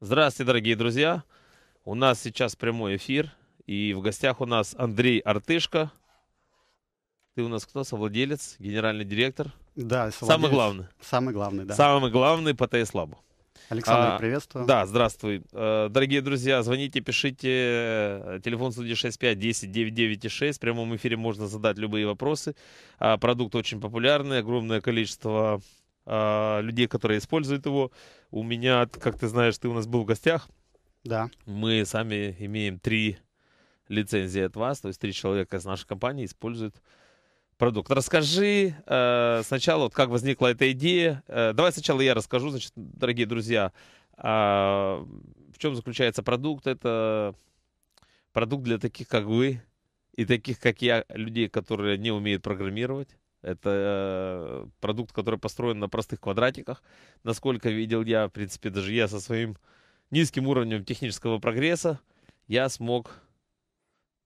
Здравствуйте, дорогие друзья. У нас сейчас прямой эфир. И в гостях у нас Андрей Артышко. Ты у нас кто? Совладелец, генеральный директор? Да, Самый главный. Самый главный, да. Самый главный по ТС Лабу. Александр, А, приветствую. Да, здравствуй. Э, Дорогие друзья, звоните, пишите. Телефон студии 65 10 99 6. В прямом эфире можно задать любые вопросы. А, Продукт очень популярный, огромное количество а, людей, которые используют его. У меня, как ты знаешь, ты у нас был в гостях. Да. Мы сами имеем три лицензии от вас, то есть три человека из нашей компании используют продукт. Расскажи э, сначала, вот как возникла эта идея. Э, давай сначала я расскажу, значит, дорогие друзья, а, в чем заключается продукт. Это продукт для таких, как вы, и таких, как я, людей, которые не умеют программировать. Это э, продукт, который построен на простых квадратиках. Насколько видел я, в принципе, даже я со своим низким уровнем технического прогресса, я смог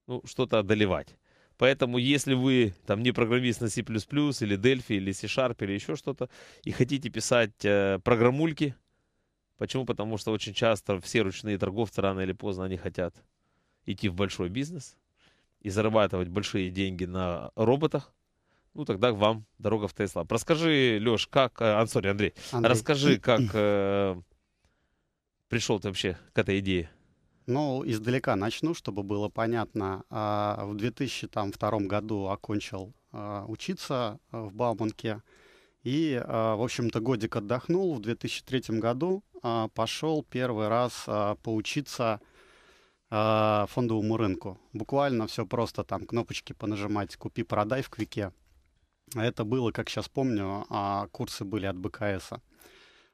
ну, что-то одолевать. Поэтому, если вы там не программист на C++ или Delphi или C-Sharp или еще что-то, и хотите писать э, программульки, почему? Потому что очень часто все ручные торговцы рано или поздно они хотят идти в большой бизнес и зарабатывать большие деньги на роботах, ну тогда вам дорога в Тесла. Расскажи, Леш, как... э, а, sorry, Андрей, Андрей. расскажи, как э, пришел ты вообще к этой идее. Ну, издалека начну, чтобы было понятно. А, В 2002 году окончил а, учиться а, в Бауманке. И, а, в общем-то, годик отдохнул. В 2003 году пошел первый раз поучиться фондовому рынку. Буквально все просто там кнопочки понажимать «Купи, продай» в Квике. Это было, как сейчас помню, а, курсы были от БКСа.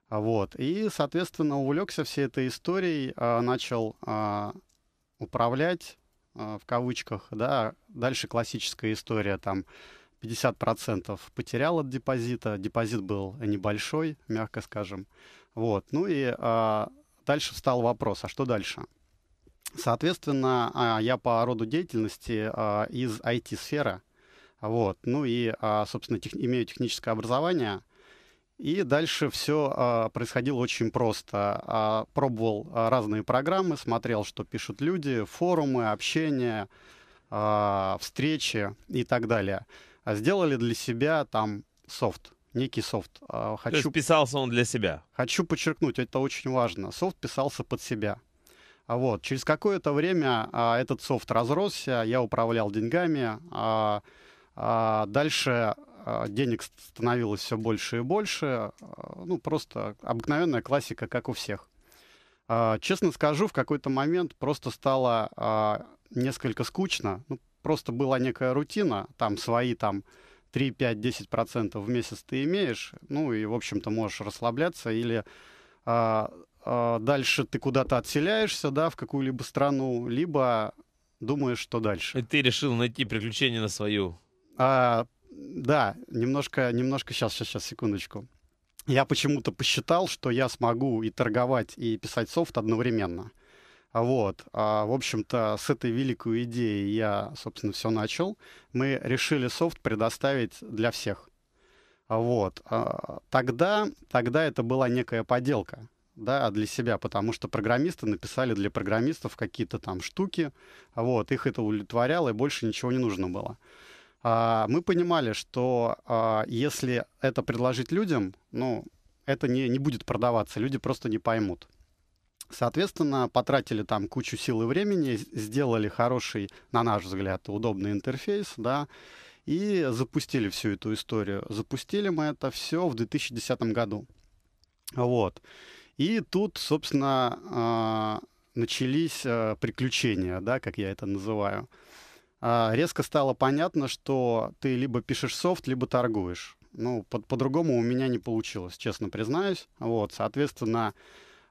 А Вот. И, соответственно, увлекся всей этой историей, а, начал управлять, в кавычках, да. Дальше классическая история, там 50% потерял от депозита, депозит был небольшой, мягко скажем. Вот. Ну и а, дальше встал вопрос, а что дальше? Соответственно, я по роду деятельности из IT-сферы, вот, ну и, а, собственно, тех- имею техническое образование, и дальше все происходило очень просто. А, пробовал а, разные программы, смотрел, что пишут люди, форумы, общение, а, встречи и так далее. А сделали для себя там софт, некий софт. А, То есть хочу, писался он для себя. хочу подчеркнуть, это очень важно. Софт писался под себя. А вот через какое-то время а, этот софт разросся, я управлял деньгами. а, а, дальше а, денег ст- становилось все больше и больше. а, Ну, просто обыкновенная классика, как у всех. А, Честно скажу, в какой-то момент просто стало а, несколько скучно. Ну, просто была некая рутина, там свои там 3, 5, 10% в месяц ты имеешь, ну и, в общем-то, можешь расслабляться или а, а, дальше ты куда-то отселяешься, да, в какую-либо страну, либо думаешь, что дальше. И ты решил найти приключения на свою. А, да, немножко, немножко, сейчас, сейчас, сейчас, секундочку. Я почему-то посчитал, что я смогу и торговать, и писать софт одновременно. Вот. А, в общем-то, с этой великой идеей я, собственно, все начал. Мы решили софт предоставить для всех. Вот. А, Тогда, тогда это была некая поделка да, для себя, потому что программисты написали для программистов какие-то там штуки, вот, их это удовлетворяло, и больше ничего не нужно было. А, мы понимали, что а, если это предложить людям, ну, это не, не будет продаваться, люди просто не поймут. Соответственно, потратили там кучу сил и времени, сделали хороший, на наш взгляд, удобный интерфейс, да, и запустили всю эту историю. Запустили мы это все в 2010 году. Вот. И тут, собственно, а, начались а, приключения, да, как я это называю. А, Резко стало понятно, что ты либо пишешь софт, либо торгуешь. Ну, по- по-другому у меня не получилось, честно признаюсь. Вот, соответственно,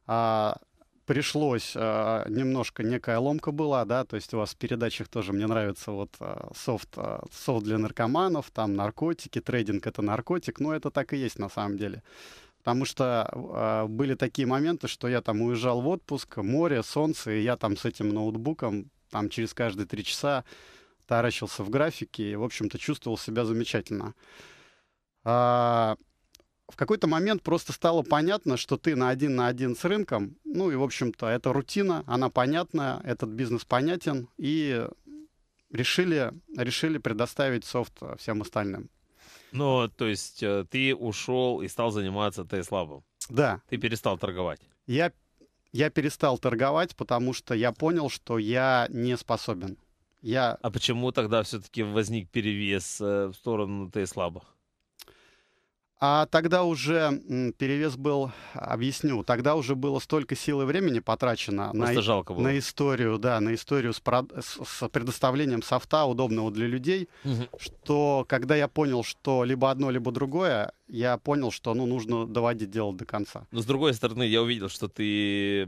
а, пришлось а, немножко некая ломка была, да, то есть у вас в передачах тоже мне нравится вот а, софт, а, софт для наркоманов, там наркотики, трейдинг это наркотик, но это так и есть на самом деле. Потому что а, были такие моменты, что я там уезжал в отпуск, море, солнце, и я там с этим ноутбуком там через каждые три часа таращился в графике и, в общем-то, чувствовал себя замечательно. А, в какой-то момент просто стало понятно, что ты на один на один с рынком, ну и, в общем-то, это рутина, она понятная, этот бизнес понятен, и решили, решили предоставить софт всем остальным. Ну, то есть э, ты ушел и стал заниматься Тейслабом? Да. Ты перестал торговать? Я, я перестал торговать, потому что я понял, что я не способен. Я... А почему тогда все-таки возник перевес э, в сторону Тейслаба? А тогда уже перевес был, объясню, тогда уже было столько сил и времени потрачено на, жалко было. на историю, да, на историю с, прод... с предоставлением софта, удобного для людей, угу. что когда я понял, что либо одно, либо другое, я понял, что ну, нужно доводить дело до конца. Но с другой стороны, я увидел, что ты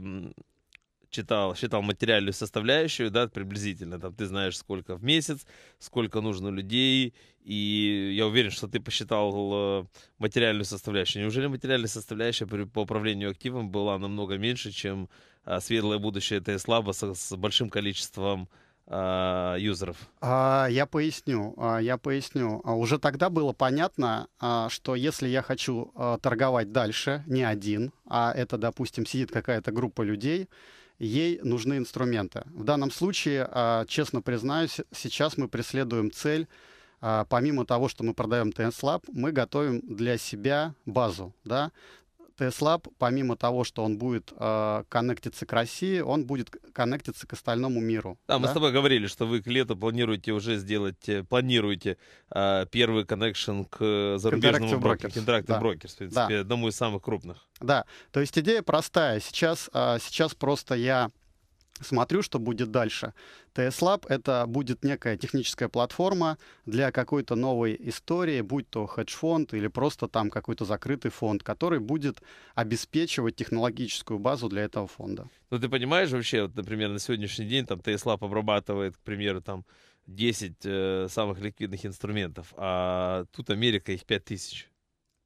читал, считал материальную составляющую, да, приблизительно, там, ты знаешь, сколько в месяц, сколько нужно людей, и я уверен, что ты посчитал э, материальную составляющую. Неужели материальная составляющая по управлению активом была намного меньше, чем а, светлое будущее Теслаба с, с большим количеством а, юзеров? А, я поясню, а, я поясню. Уже тогда было понятно, что если я хочу торговать дальше, не один, а это, допустим, сидит какая-то группа людей, ей нужны инструменты. В данном случае, а, честно признаюсь, сейчас мы преследуем цель, а, помимо того, что мы продаем TS Lab, мы готовим для себя базу, да, TS помимо того, что он будет э, коннектиться к России, он будет коннектиться к остальному миру. Да, да, мы с тобой говорили, что вы к лету планируете уже сделать, э, планируете э, первый коннекшн к зарубежному брокеру. Interactive да. Brokers, в принципе, да. одному из самых крупных. Да, то есть идея простая. Сейчас, э, сейчас просто я смотрю, что будет дальше. TS это будет некая техническая платформа для какой-то новой истории, будь то хедж-фонд или просто там какой-то закрытый фонд, который будет обеспечивать технологическую базу для этого фонда. Ну, ты понимаешь вообще, вот, например, на сегодняшний день там TS обрабатывает, к примеру, там 10 э, самых ликвидных инструментов, а тут Америка их 5000.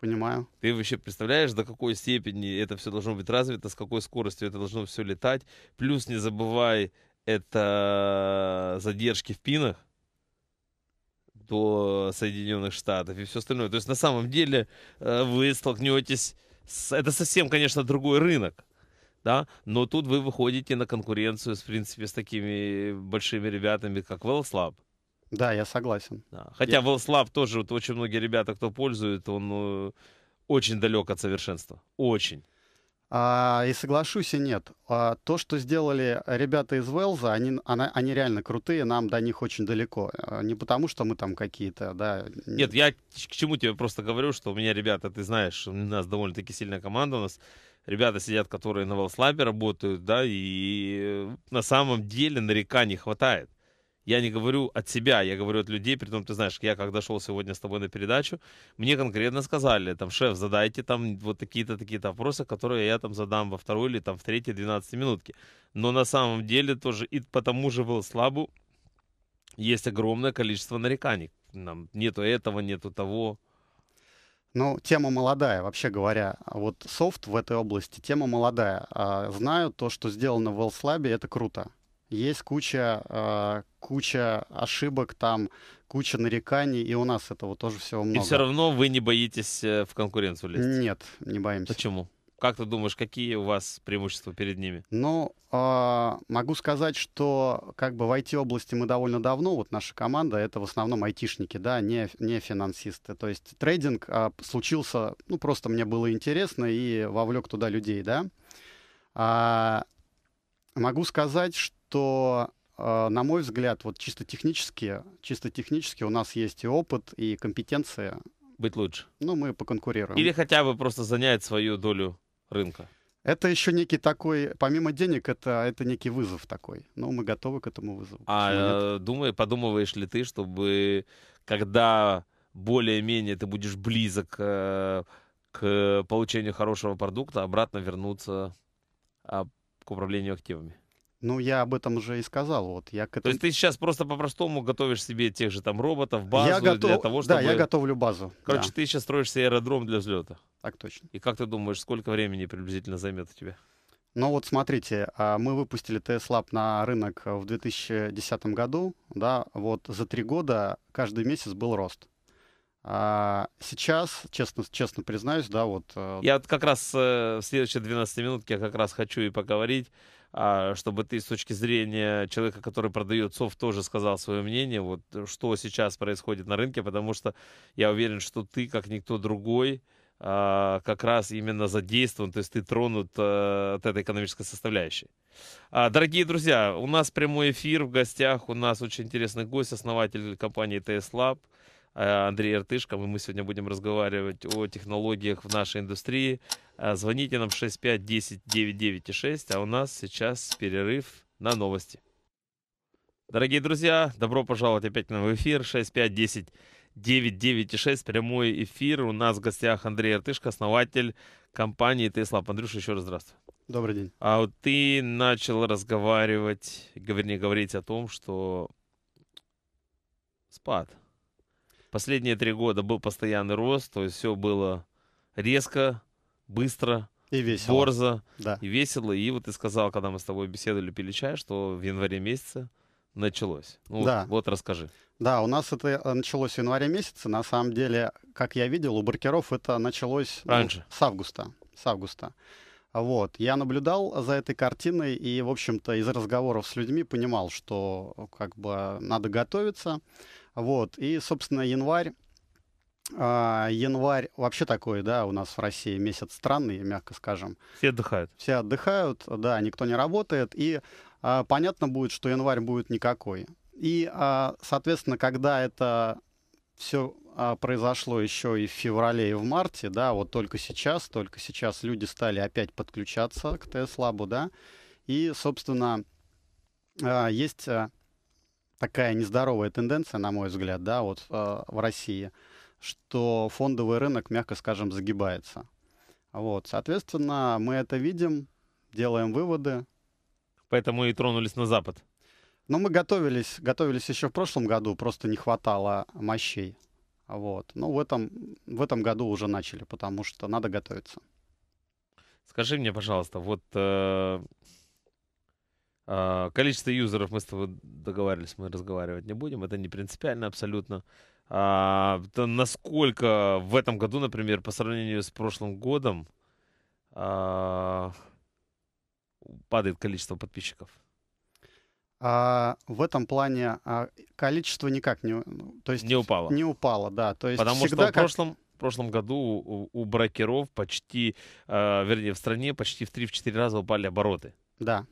Понимаю. Ты вообще представляешь, до какой степени это все должно быть развито, с какой скоростью это должно все летать. Плюс не забывай, это задержки в пинах до Соединенных Штатов и все остальное. То есть на самом деле э, вы столкнетесь с... Это совсем, конечно, другой рынок. Да, но тут вы выходите на конкуренцию, в принципе, с такими большими ребятами, как WellSlab. Да, я согласен. Да. Хотя я... WellSlab тоже, вот очень многие ребята, кто пользует, он э, очень далек от совершенства. Очень. А, и соглашусь, и нет. А, то, что сделали ребята из Велза, они, она, они реально крутые, нам до них очень далеко. А, не потому, что мы там какие-то, да. Нет, я к чему тебе просто говорю, что у меня ребята, ты знаешь, у нас довольно-таки сильная команда, у нас ребята сидят, которые на Велслабе работают, да, и на самом деле нареканий хватает. Я не говорю от себя, я говорю от людей, при том, ты знаешь, я когда шел сегодня с тобой на передачу, мне конкретно сказали, там, шеф, задайте там вот такие-то, такие-то вопросы, которые я там задам во второй или там в третьей 12 минутке. Но на самом деле тоже и потому же был слабу есть огромное количество нареканий. Нам нету этого, нету того. Ну, тема молодая, вообще говоря. Вот софт в этой области, тема молодая. А, знаю, то, что сделано в WellSlab, это круто. Есть куча, э, куча ошибок там, куча нареканий, и у нас этого тоже всего много. И все равно вы не боитесь э, в конкуренцию лезть? Нет, не боимся. Почему? Как ты думаешь, какие у вас преимущества перед ними? Ну, э, могу сказать, что как бы в IT-области мы довольно давно, вот наша команда, это в основном айтишники, да, не, не финансисты. То есть трейдинг э, случился, ну, просто мне было интересно и вовлек туда людей, да. А, могу сказать, что что, э, на мой взгляд, вот чисто технически, чисто технически у нас есть и опыт, и компетенция. Быть лучше. Ну, мы поконкурируем. Или хотя бы просто занять свою долю рынка. Это еще некий такой, помимо денег, это, это некий вызов такой. Но мы готовы к этому вызову. А думай, подумываешь ли ты, чтобы когда более-менее ты будешь близок э, к получению хорошего продукта, обратно вернуться а, к управлению активами? Ну, я об этом уже и сказал. Вот, я к этому... То есть ты сейчас просто по-простому готовишь себе тех же там роботов, базу я готов... для того, чтобы... Да, я готовлю базу. Короче, да. ты сейчас строишь себе аэродром для взлета. Так точно. И как ты думаешь, сколько времени приблизительно займет у тебя? Ну вот смотрите, а, мы выпустили TS Lab на рынок в 2010 году, да, вот за три года каждый месяц был рост. А сейчас, честно, честно признаюсь, да, вот... э, Я как раз э, в следующие 12 минут я как раз хочу и поговорить, чтобы ты с точки зрения человека, который продает софт, тоже сказал свое мнение, вот э, что сейчас происходит на рынке, потому что я уверен, что ты, как никто другой, а, как раз именно задействован, то есть ты тронут э, от этой экономической составляющей. А, Дорогие друзья, у нас прямой эфир в гостях, у нас очень интересный гость, основатель компании TS Lab, Андрей Артышко, и мы сегодня будем разговаривать о технологиях в нашей индустрии. А, Звоните нам 65 10 99 6, а у нас сейчас перерыв на новости. Дорогие друзья, добро пожаловать опять в эфир 65 10 996, прямой эфир. У нас в гостях Андрей Артышко, основатель компании Tesla. Андрюша, еще раз здравствуй. Добрый день. А вот ты начал разговаривать, вернее, говорить о том, что спад. Последние три года был постоянный рост, то есть все было резко, быстро, И весело. борзо Да. и весело. И вот ты сказал, когда мы с тобой беседовали, пили чай, что в январе месяце началось. Ну, Да. Вот расскажи. Да, у нас это э, началось в январе месяце. На самом деле, как я видел, у брокеров это началось ну, Раньше. с августа. С августа. Вот. Я наблюдал за этой картиной и, в общем-то, из разговоров с людьми понимал, что э, как бы надо готовиться. Вот. И, собственно, январь а, январь вообще такой, да, у нас в России месяц странный, мягко скажем. Все отдыхают. Все отдыхают, да, никто не работает, и а, понятно будет, что январь будет никакой. И, а, соответственно, когда это все произошло еще и в феврале, и в марте, да, вот только сейчас, только сейчас люди стали опять подключаться к ТС-лабу, да, и, собственно, а, есть а, такая нездоровая тенденция, на мой взгляд, да, вот а, в России, что фондовый рынок, мягко скажем, загибается. Вот, соответственно, мы это видим, делаем выводы. Поэтому и тронулись на запад. Но мы готовились, готовились еще в прошлом году, просто не хватало мощей. Вот. Но в этом, в этом году уже начали, потому что надо готовиться. Скажи мне, пожалуйста, вот э, э, количество юзеров мы с тобой договаривались, мы разговаривать не будем, это не принципиально абсолютно. А, то насколько в этом году, например, по сравнению с прошлым годом а, падает количество подписчиков? А в этом плане а, количество никак не, ну, то есть Не упало. не упало, да. То есть Потому всегда что в как- прошлом, в прошлом году у, у брокеров почти, э, вернее, в стране почти в 3-4 раза упали обороты. Да.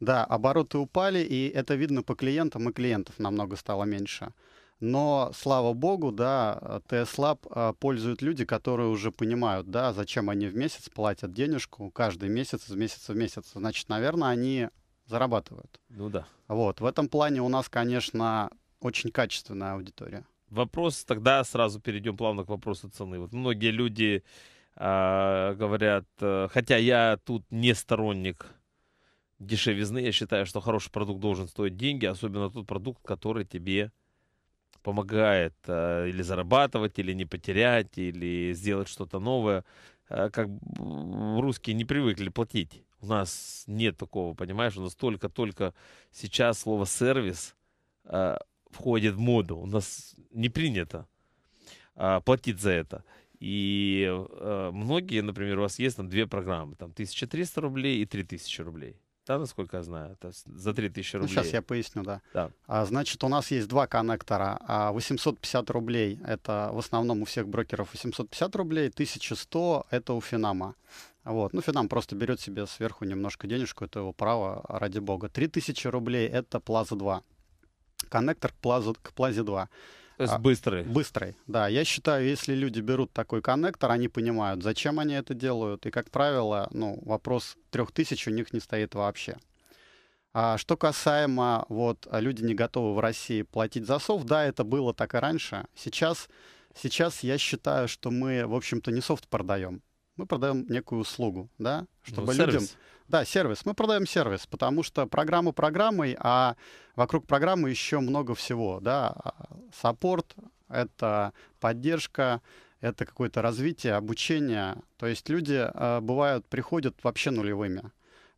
Да, обороты упали, и это видно по клиентам, и клиентов намного стало меньше. Но, слава богу, да, TS-Lab а, пользуют люди, которые уже понимают, да, зачем они в месяц платят денежку каждый месяц, из месяца в месяц. Значит, наверное, они зарабатывают. Ну да. Вот, в этом плане у нас, конечно, очень качественная аудитория. Вопрос, тогда сразу перейдем плавно к вопросу цены. Вот многие люди а, говорят, э, хотя я тут не сторонник дешевизны, я считаю, что хороший продукт должен стоить деньги, особенно тот продукт, который тебе помогает э, или зарабатывать, или не потерять, или сделать что-то новое. Э, Как русские не привыкли платить. У нас нет такого, понимаешь? У нас только-только сейчас слово сервис э, входит в моду. У нас не принято а, платить за это. И э, многие, например, у вас есть там две программы, там 1300 рублей и 3000 рублей. Да, насколько я знаю, это за 3000 Ну, рублей. сейчас я поясню, да. Да. А, значит, у нас есть два коннектора. А 850 рублей — это в основном у всех брокеров 850 рублей, 1100 — это у Финама. Вот. Ну, Финам просто берет себе сверху немножко денежку, это его право, ради бога. 3000 рублей — это Plaza 2. Коннектор к Plaza, к Plaza 2. То есть а, быстрый. Быстрый, да. Я считаю, если люди берут такой коннектор, они понимают, зачем они это делают. И, как правило, ну, вопрос 3000 у них не стоит вообще. А что касаемо, вот, люди не готовы в России платить за софт, да, это было так и раньше. Сейчас, сейчас я считаю, что мы, в общем-то, не софт продаем. Мы продаем некую услугу, да, Ну, чтобы людям... Да, сервис. Мы продаем сервис, потому что программа программой, а вокруг программы еще много всего, да. А, Саппорт — это поддержка, это какое-то развитие, обучение. То есть люди, а, бывают, приходят вообще нулевыми.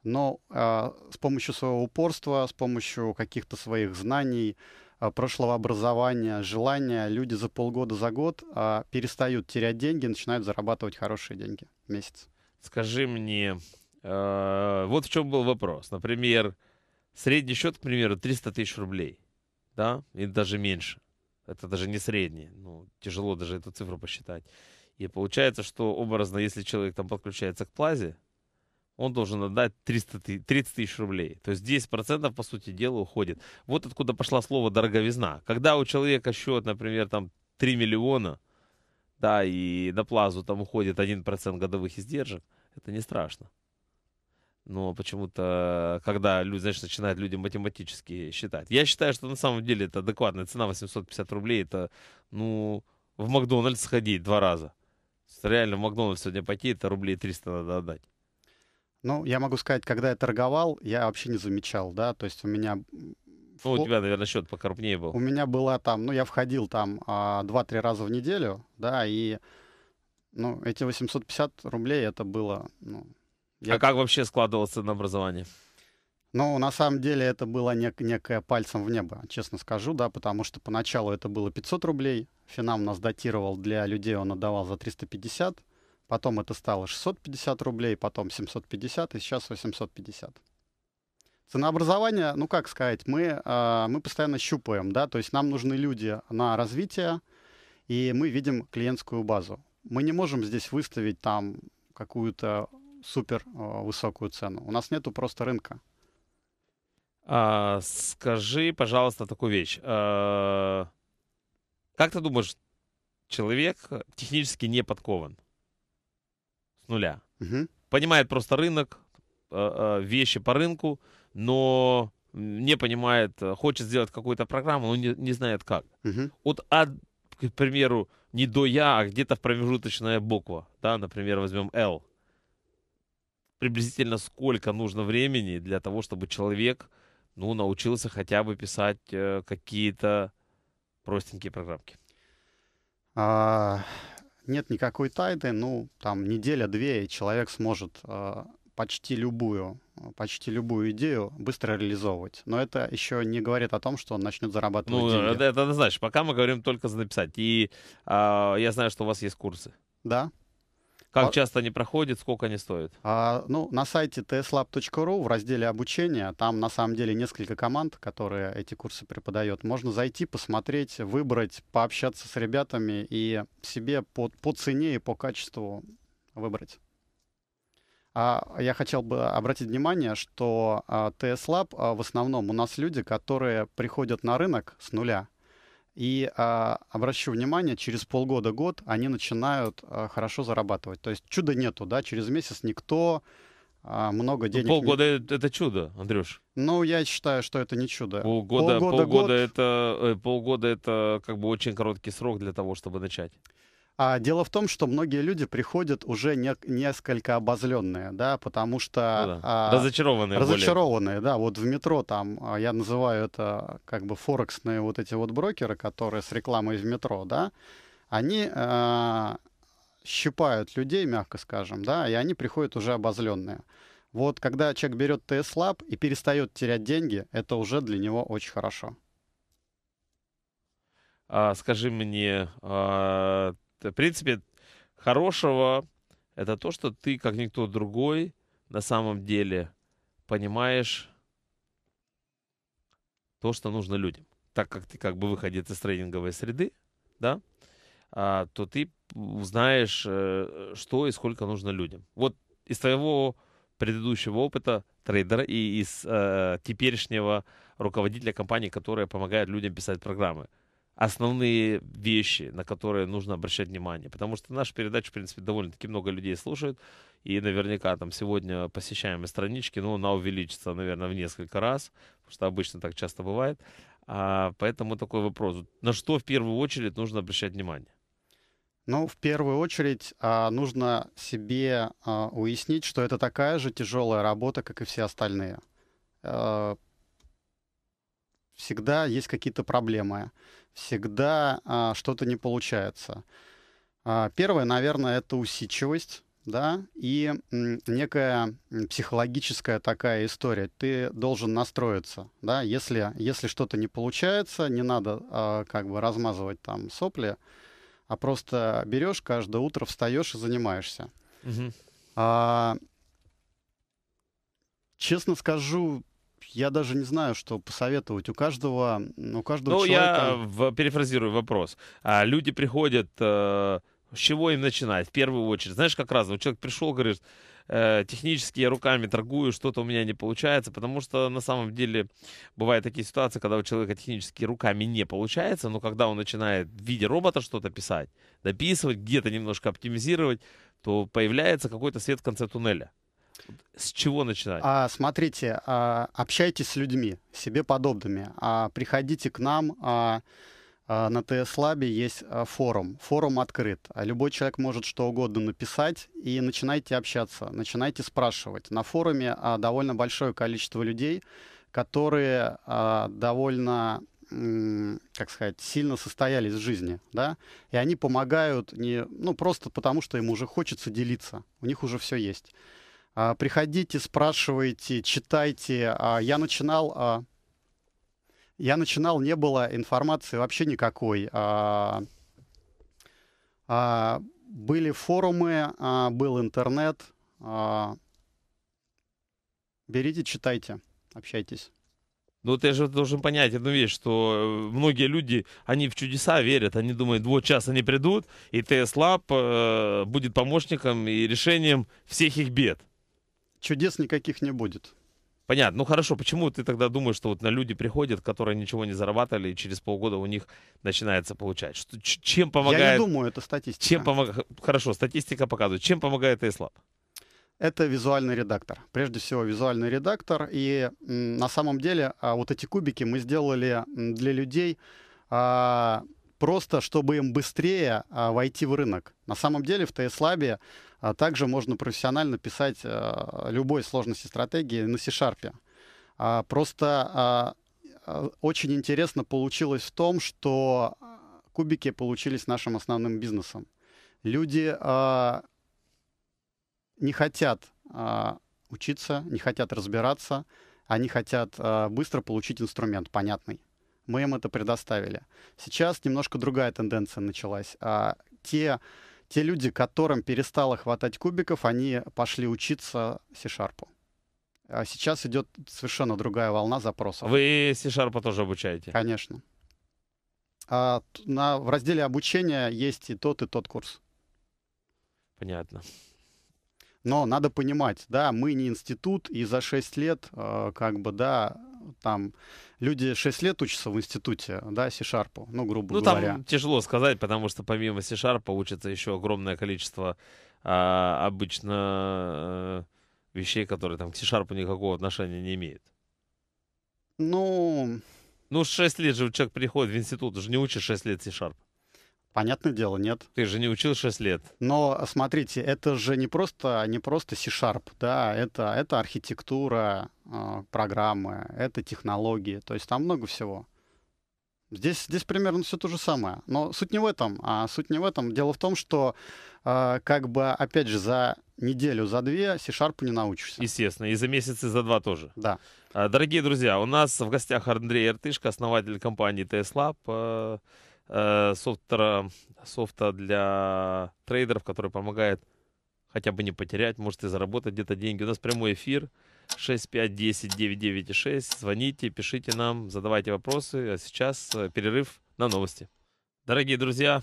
Но а, с помощью своего упорства, с помощью каких-то своих знаний, а, прошлого образования, желания, люди за полгода, за год а, перестают терять деньги, начинают зарабатывать хорошие деньги в месяц. Скажи мне, э, вот в чем был вопрос. Например, средний счет, к примеру, 300 тысяч рублей, да, и даже меньше. Это даже не средний, ну, тяжело даже эту цифру посчитать. И получается, что образно, если человек там подключается к плазе, он должен отдать 300 ты- 30 тысяч рублей. То есть 10% по сути дела уходит. Вот откуда пошла слово дороговизна. Когда у человека счет, например, там 3 миллиона, да, и на плазу там уходит 1% годовых издержек, это не страшно. Но почему-то, когда люди, знаешь, начинают люди математически считать. Я считаю, что на самом деле это адекватная цена 850 рублей. Это, ну, в Макдональдс сходить два раза. Реально в Макдональдс сегодня пойти, это рублей 300 надо отдать. Ну, я могу сказать, когда я торговал, я вообще не замечал, да, то есть у меня... Ну, у тебя, наверное, счет покрупнее был. У меня была там, ну, я входил там а, 2-3 раза в неделю, да, и, ну, эти 850 рублей это было, ну... Я... А как вообще складывалось ценообразование? Ну, на самом деле это было нек- некое пальцем в небо, честно скажу, да, потому что поначалу это было 500 рублей, Финам нас датировал для людей, он отдавал за 350, потом это стало 650 рублей, потом 750 и сейчас 850. Ценообразование, ну как сказать, мы, э, мы постоянно щупаем, да, то есть нам нужны люди на развитие, и мы видим клиентскую базу. Мы не можем здесь выставить там какую-то супер э, высокую цену. У нас нету просто рынка. А, скажи, пожалуйста, такую вещь. А, как ты думаешь, человек технически не подкован с нуля? Угу. Понимает просто рынок, а, вещи по рынку, но не понимает, хочет сделать какую-то программу, но не, не знает как. Угу. Вот, а, к примеру, не до я, а где-то в промежуточная буква, да, например, возьмем L. Приблизительно сколько нужно времени для того, чтобы человек, ну, научился хотя бы писать э, какие-то простенькие программки? А, нет никакой тайны, ну, там неделя-две, и человек сможет а, почти любую, почти любую идею быстро реализовывать. Но это еще не говорит о том, что он начнет зарабатывать ну, деньги. Это, это значит, пока мы говорим только за написать. И а, я знаю, что у вас есть курсы. Да. Как а... часто они проходят, сколько они стоят? А, ну, на сайте tslab.ru в разделе обучения, там на самом деле несколько команд, которые эти курсы преподают. Можно зайти, посмотреть, выбрать, пообщаться с ребятами и себе по, по цене и по качеству выбрать. А я хотел бы обратить внимание, что а, TS Lab а, в основном у нас люди, которые приходят на рынок с нуля. И а, обращу внимание, через полгода-год они начинают а, хорошо зарабатывать. То есть чуда нету, да, через месяц никто а, много денег... Ну, полгода не... это чудо, Андрюш. Ну, я считаю, что это не чудо. Полгода, полгода, полгода, это, э, полгода это как бы очень короткий срок для того, чтобы начать. А дело в том, что многие люди приходят уже не, несколько обозленные, да, потому что... Ну да. а, разочарованные. Разочарованные, более. да. Вот в метро там, а, я называю это как бы форексные вот эти вот брокеры, которые с рекламой в метро, да, они а, щипают людей, мягко скажем, да, и они приходят уже обозленные. Вот когда человек берет Lab и перестает терять деньги, это уже для него очень хорошо. А, скажи мне, а, в принципе, хорошего это то, что ты, как никто другой, на самом деле понимаешь то, что нужно людям. Так как ты как бы выходец из тренинговой среды, да, а, то ты узнаешь, э, что и сколько нужно людям. Вот из твоего предыдущего опыта трейдера и из э, теперешнего руководителя компании, которая помогает людям писать программы – основные вещи, на которые нужно обращать внимание. Потому что наша передача, в принципе, довольно-таки много людей слушают. И наверняка там сегодня посещаемые странички, ну, она увеличится, наверное, в несколько раз, потому что обычно так часто бывает. А, поэтому такой вопрос. На что в первую очередь нужно обращать внимание? Ну, в первую очередь а, нужно себе а, уяснить, что это такая же тяжелая работа, как и все остальные. А, всегда есть какие-то проблемы всегда а, что-то не получается. А, первое, наверное, это усидчивость, да, и некая психологическая такая история. Ты должен настроиться, да, если, если что-то не получается, не надо а, как бы размазывать там сопли, а просто берешь каждое утро, встаешь и занимаешься. Угу. А, честно скажу, я даже не знаю, что посоветовать. У каждого, у каждого ну, человека... я в, перефразирую вопрос. А, люди приходят... Э с чего им начинать? В первую очередь. Знаешь, как раз, человек пришел, говорит, э, технически я руками торгую, что-то у меня не получается, потому что на самом деле бывают такие ситуации, когда у человека технически руками не получается, но когда он начинает в виде робота что-то писать, дописывать, где-то немножко оптимизировать, то появляется какой-то свет в конце туннеля. С чего начинать? А, смотрите, а, общайтесь с людьми, себе подобными. А, приходите к нам. А, а, на Lab есть а, форум. Форум открыт. А любой человек может что угодно написать и начинайте общаться, начинайте спрашивать. На форуме довольно большое количество людей, которые довольно как сказать, сильно состоялись в жизни, да, и они помогают не, ну, просто потому, что им уже хочется делиться, у них уже все есть. Приходите, спрашивайте, читайте. Я начинал я начинал, не было информации вообще никакой. А, а, были форумы, а, был интернет. А, берите, читайте, общайтесь. Ну, ты же должен понять одну вещь, что многие люди, они в чудеса верят, они думают, вот сейчас они придут, и TS Lab э, будет помощником и решением всех их бед. Чудес никаких не будет. Понятно. Ну хорошо, почему ты тогда думаешь, что вот на люди приходят, которые ничего не зарабатывали, и через полгода у них начинается получать? Что, чем помогает... Я не думаю, это статистика. Чем помог... Хорошо, статистика показывает. Чем помогает ASLab? Это визуальный редактор. Прежде всего, визуальный редактор. И на самом деле а, вот эти кубики мы сделали для людей а, просто, чтобы им быстрее а, войти в рынок. На самом деле в TS а также можно профессионально писать а, любой сложности стратегии на C-Sharp. А, просто а, а, очень интересно получилось в том, что кубики получились нашим основным бизнесом. Люди а, не хотят а, учиться, не хотят разбираться, они хотят а, быстро получить инструмент понятный. Мы им это предоставили. Сейчас немножко другая тенденция началась. А, те те люди, которым перестало хватать кубиков, они пошли учиться C-Sharp. А сейчас идет совершенно другая волна запросов. Вы C-Sharp тоже обучаете? Конечно. А, на, в разделе обучения есть и тот, и тот курс. Понятно. Но надо понимать, да, мы не институт, и за 6 лет, э, как бы, да, там люди 6 лет учатся в институте, да, C-Sharp, ну, грубо ну, говоря. там тяжело сказать, потому что помимо C-Sharp учится еще огромное количество а, обычно э, вещей, которые там к C-Sharp никакого отношения не имеют. Ну... Ну, 6 лет же человек приходит в институт, уже не учит 6 лет C-Sharp. Понятное дело, нет. Ты же не учил 6 лет. Но смотрите, это же не просто, не просто C-Sharp, да, это, это архитектура э, программы, это технологии, то есть там много всего. Здесь, здесь примерно все то же самое. Но суть не в этом. А суть не в этом. Дело в том, что э, как бы, опять же, за неделю, за две C-Sharp не научишься. Естественно. И за месяц, и за два тоже. Да. А, дорогие друзья, у нас в гостях Андрей Иртышко, основатель компании TS Lab. Э, софта, софта для трейдеров, который помогает хотя бы не потерять, может и заработать где-то деньги. У нас прямой эфир 6510 9906. Звоните, пишите нам, задавайте вопросы. А сейчас э, перерыв на новости. Дорогие друзья,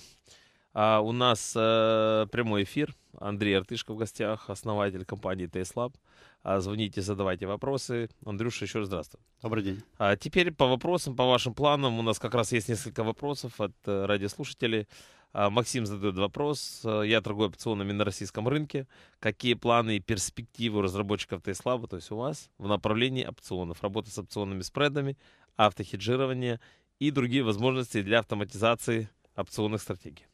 а, у нас э, прямой эфир. Андрей Артышко в гостях, основатель компании TSLab. А, звоните, задавайте вопросы. Андрюша, еще раз здравствуй. Добрый день. А теперь по вопросам, по вашим планам. У нас как раз есть несколько вопросов от э, радиослушателей. А, Максим задает вопрос. Э, я торгую опционами на российском рынке. Какие планы и перспективы у разработчиков Теслаба, то есть у вас, в направлении опционов? Работа с опционными спредами, автохеджирование и другие возможности для автоматизации опционных стратегий.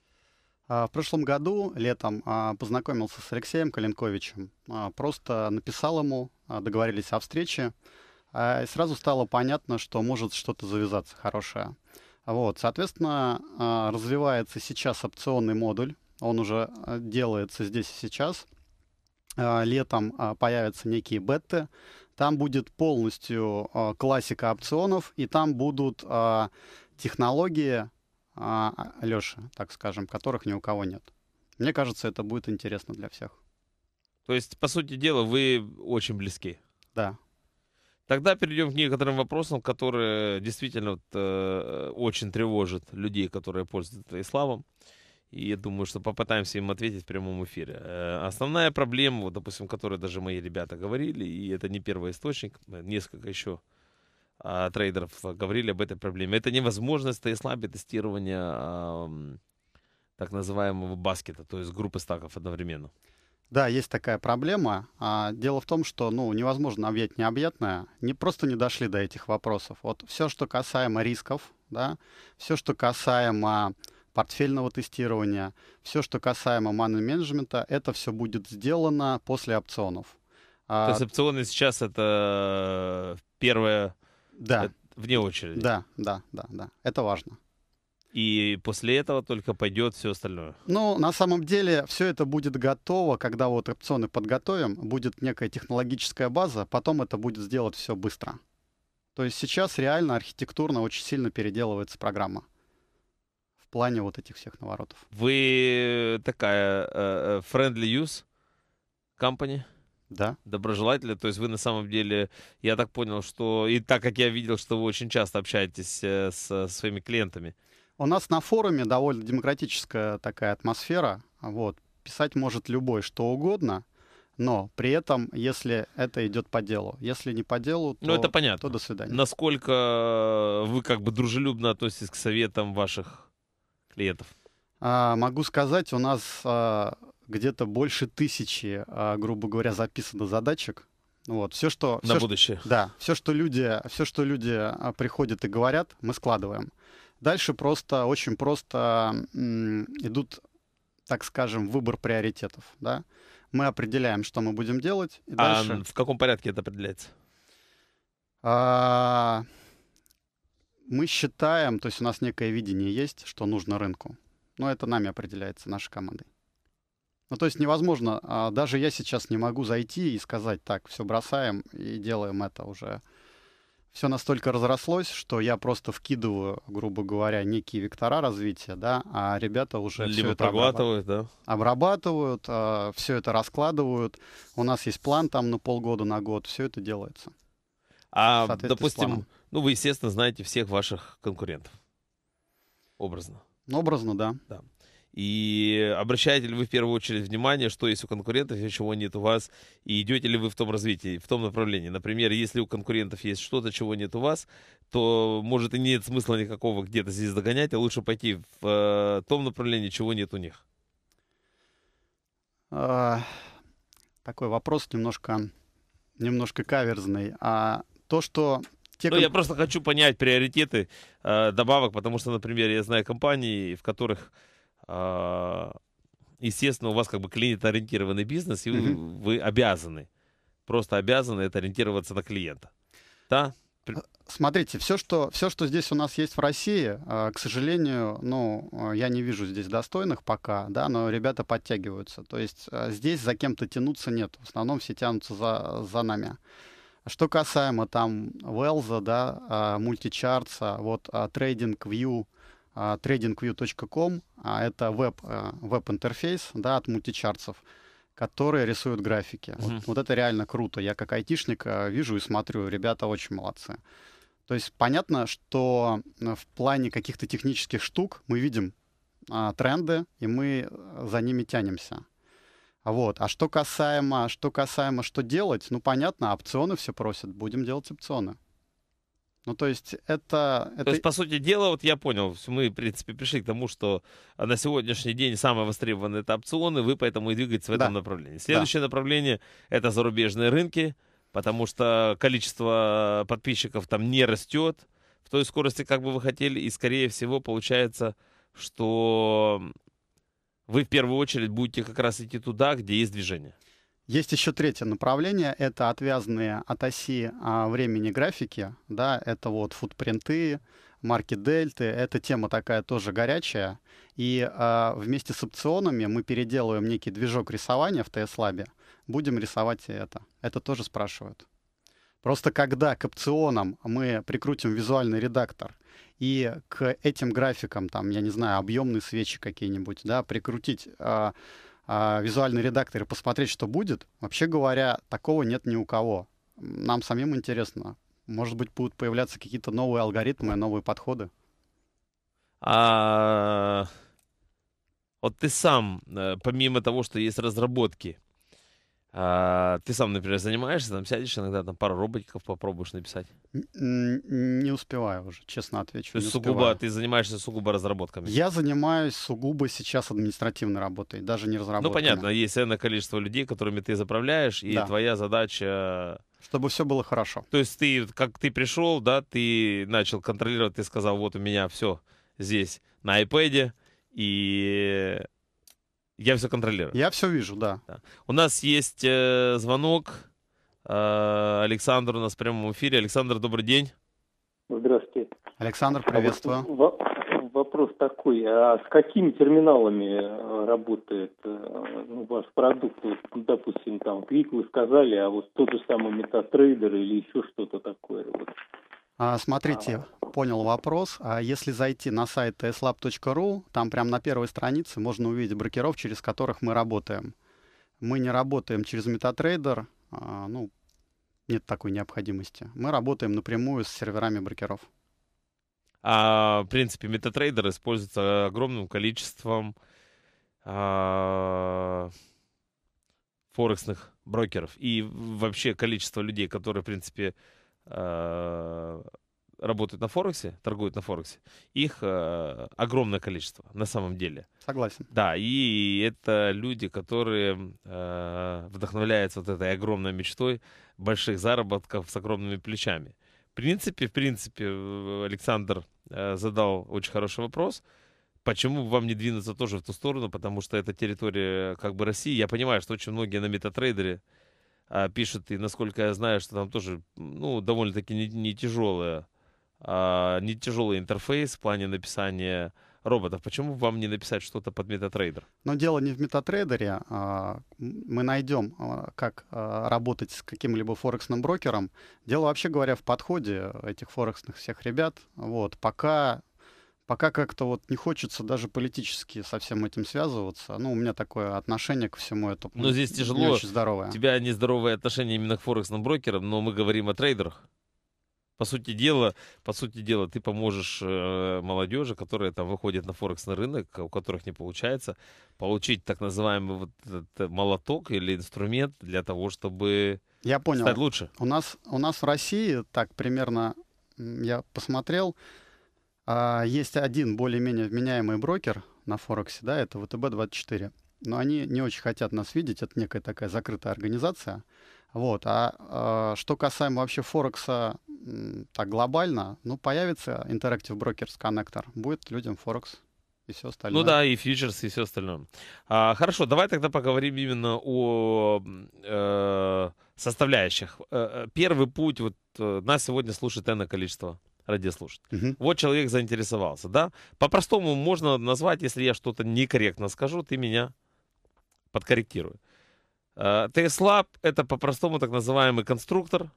А, в прошлом году, летом, а, познакомился с Алексеем Калинковичем. А, просто написал ему, договорились о встрече. И сразу стало понятно, что может что-то завязаться хорошее. Вот, соответственно, развивается сейчас опционный модуль. Он уже делается здесь и сейчас. летом появятся некие беты. Там будет полностью классика опционов, и там будут технологии, а, Леша, так скажем, которых ни у кого нет. Мне кажется, это будет интересно для всех. То есть, по сути дела, вы очень близки. Да. Тогда перейдем к некоторым вопросам, которые действительно вот, э, очень тревожат людей, которые пользуются исламом. И я думаю, что попытаемся им ответить в прямом эфире. Э, основная проблема, вот, допустим, которую даже мои ребята говорили, и это не первый источник, э, несколько еще а, трейдеров говорили об этой проблеме. Это невозможность исламе тестирования а, так называемого баскета, то есть группы стаков одновременно. Да, есть такая проблема. А, дело в том, что ну, невозможно объять необъятное. Не, просто не дошли до этих вопросов. Вот все, что касаемо рисков, да, все, что касаемо портфельного тестирования, все, что касаемо money менеджмента, это все будет сделано после опционов. То есть опционы сейчас это первое да. э, вне очереди. Да, да, да, да. Это важно. И после этого только пойдет все остальное. Ну, на самом деле, все это будет готово, когда вот опционы подготовим, будет некая технологическая база, потом это будет сделать все быстро. То есть сейчас реально архитектурно очень сильно переделывается программа в плане вот этих всех наворотов. Вы такая uh, friendly use company? Да. Доброжелательная. То есть вы на самом деле, я так понял, что и так как я видел, что вы очень часто общаетесь э, с, с своими клиентами, у нас на форуме довольно демократическая такая атмосфера. Вот. Писать может любой что угодно, но при этом, если это идет по делу. Если не по делу, то, ну, это понятно. то до свидания. Насколько вы как бы дружелюбно относитесь к советам ваших клиентов? А, могу сказать, у нас а, где-то больше тысячи, а, грубо говоря, записано задачек. Вот, все, что... На все, будущее. Что, да, все, что люди, все, что люди а, приходят и говорят, мы складываем. Дальше просто, очень просто идут, так скажем, выбор приоритетов. Да? Мы определяем, что мы будем делать. И а дальше... в каком порядке это определяется? А, мы считаем, то есть у нас некое видение есть, что нужно рынку. Но это нами определяется, нашей командой. Ну, то есть невозможно, а, даже я сейчас не могу зайти и сказать, так, все бросаем и делаем это уже все настолько разрослось, что я просто вкидываю, грубо говоря, некие вектора развития, да, а ребята уже Либо это проглатывают, да? Обрабатывают, э, а, все это раскладывают. У нас есть план там на полгода, на год, все это делается. А, допустим, ну вы, естественно, знаете всех ваших конкурентов. Образно. Образно, да. Да. И обращаете ли вы в первую очередь внимание, что есть у конкурентов и чего нет у вас, и идете ли вы в том развитии, в том направлении. Например, если у конкурентов есть что-то, чего нет у вас, то может и нет смысла никакого где-то здесь догонять, а лучше пойти в э, том направлении, чего нет у них. А, такой вопрос немножко, немножко каверзный. А то, что те, ну, я просто хочу понять приоритеты э, добавок, потому что, например, я знаю компании, в которых естественно, у вас как бы клиент-ориентированный бизнес, и вы, mm-hmm. вы обязаны, просто обязаны это ориентироваться на клиента. Да? Э, смотрите, все что, все, что здесь у нас есть в России, а, к сожалению, ну, я не вижу здесь достойных пока, да, но ребята подтягиваются. То есть а, здесь за кем-то тянуться нет. В основном все тянутся за, за нами. Что касаемо там Велза, да, мультичартса, вот TradingView, tradingview.com, а это веб, э, веб-интерфейс да, от мультичарцев, которые рисуют графики. Mm-hmm. Вот, вот это реально круто. Я как айтишник э, вижу и смотрю, ребята очень молодцы. То есть понятно, что э, в плане каких-то технических штук мы видим а, тренды, и мы за ними тянемся. Вот. А что касаемо, что касаемо, что делать, ну, понятно, опционы все просят, будем делать опционы. Ну, то есть это... это... То есть, по сути дела, вот я понял, мы, в принципе, пришли к тому, что на сегодняшний день самое востребованное это опционы, вы поэтому и двигаетесь в этом да. направлении. Следующее да. направление — это зарубежные рынки, потому что количество подписчиков там не растет в той скорости, как бы вы хотели, и, скорее всего, получается, что вы в первую очередь будете как раз идти туда, где есть движение. Есть еще третье направление, это отвязанные от оси а, времени графики, да, это вот футпринты, марки Дельты. Эта тема такая тоже горячая. И э, вместе с опционами мы переделываем некий движок рисования в TS Будем рисовать и это. Это тоже спрашивают. Просто когда к опционам мы прикрутим визуальный редактор и к этим графикам, там, я не знаю, объемные свечи какие-нибудь, да, прикрутить э, э, визуальный редактор и посмотреть, что будет, вообще говоря, такого нет ни у кого. Нам самим интересно. Может быть, будут появляться какие-то новые алгоритмы, новые подходы. А вот ты сам, э, помимо того, что есть разработки, а, ты сам, например, занимаешься, там сядешь иногда, там пару роботиков попробуешь написать? Не успеваю уже, честно отвечу. То есть сугубо, успеваю. ты занимаешься сугубо разработками? Я занимаюсь сугубо сейчас административной работой, даже не разработкой. Ну, понятно, есть энное количество людей, которыми ты заправляешь, и да. твоя задача... Чтобы все было хорошо. То есть ты, как ты пришел, да, ты начал контролировать, ты сказал, вот у меня все здесь на iPad, и я все контролирую. Я все вижу, да. да. У нас есть э, звонок. Э, Александр у нас в прямом эфире. Александр, добрый день. Здравствуйте. Александр, приветствую. А вот, вопрос такой, а с какими терминалами э, работает э, ну, ваш продукт? Вот, допустим, там Quick вы сказали, а вот тот же самый MetaTrader или еще что-то такое? Вот. А, смотрите, а... понял вопрос. А если зайти на сайт tslab.ru, там прямо на первой странице можно увидеть брокеров, через которых мы работаем. Мы не работаем через MetaTrader, а, ну, нет такой необходимости. Мы работаем напрямую с серверами брокеров. А, в принципе, MetaTrader используется огромным количеством а, форексных брокеров. И вообще количество людей, которые, в принципе, работают на Форексе, торгуют на Форексе, их э, огромное количество на самом деле. Согласен. Да, и это люди, которые э, вдохновляются вот этой огромной мечтой больших заработков с огромными плечами. В принципе, в принципе, Александр э, задал очень хороший вопрос. Почему вам не двинуться тоже в ту сторону? Потому что это территория как бы России. Я понимаю, что очень многие на метатрейдере а, пишет, и насколько я знаю, что там тоже, ну, довольно-таки не, не тяжелая, а, не тяжелый интерфейс в плане написания роботов. Почему вам не написать что-то под MetaTrader? Но дело не в MetaTrader. А, мы найдем, а, как а, работать с каким-либо форексным брокером. Дело, вообще говоря, в подходе этих форексных всех ребят. Вот, пока Пока как-то вот не хочется даже политически со всем этим связываться. Ну, у меня такое отношение ко всему этому. Но здесь тяжело. Не очень здоровое. У тебя нездоровое отношение именно к форексным брокерам, но мы говорим о трейдерах. По сути дела, по сути дела, ты поможешь э, молодежи, которая там выходит на форексный рынок, у которых не получается, получить так называемый вот этот молоток или инструмент для того, чтобы я понял. стать лучше. У нас, у нас в России так примерно, я посмотрел, есть один более-менее вменяемый брокер на Форексе, да, это ВТБ-24. Но они не очень хотят нас видеть, это некая такая закрытая организация. Вот. А, а что касаемо вообще Форекса так глобально, ну, появится Interactive Brokers Connector, будет людям Форекс и все остальное. Ну да, и фьючерс, и все остальное. А, хорошо, давай тогда поговорим именно о э, составляющих. Э, э первый путь, вот э, нас сегодня слушает энное количество радиослушателей. Угу. Вот человек заинтересовался, да? По-простому можно назвать, если я что-то некорректно скажу, ты меня подкорректируй. TS-Lab — это по-простому так называемый конструктор,